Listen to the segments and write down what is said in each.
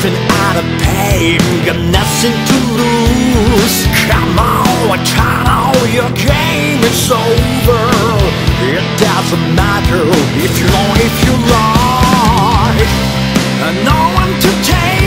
laughing out of pain Got nothing to lose. Come on, turn on your game It's over. It doesn't matter if you long, if you like No one to take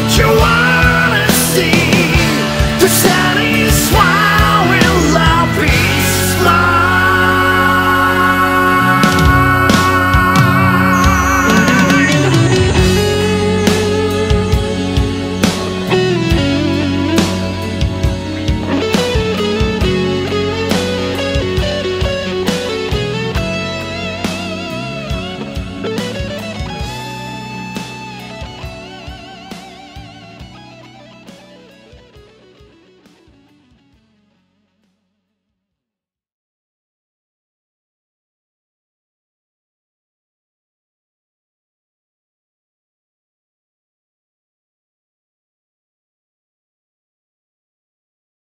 what you wanna see